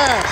Yeah.